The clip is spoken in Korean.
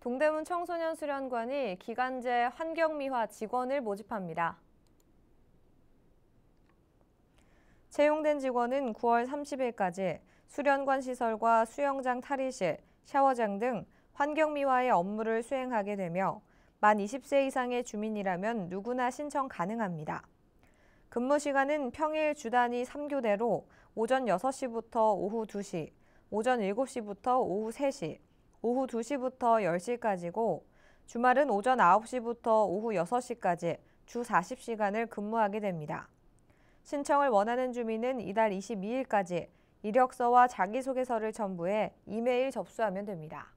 동대문 청소년 수련관이 기간제 환경미화 직원을 모집합니다. 채용된 직원은 9월 30일까지 수련관 시설과 수영장 탈의실, 샤워장 등 환경미화의 업무를 수행하게 되며 만 20세 이상의 주민이라면 누구나 신청 가능합니다. 근무 시간은 평일 주 단위 3교대로 오전 6시부터 오후 2시, 오전 7시부터 오후 3시, 오후 2시부터 10시까지고 주말은 오전 9시부터 오후 6시까지 주 40시간을 근무하게 됩니다. 신청을 원하는 주민은 이달 22일까지 이력서와 자기소개서를 첨부해 이메일 접수하면 됩니다.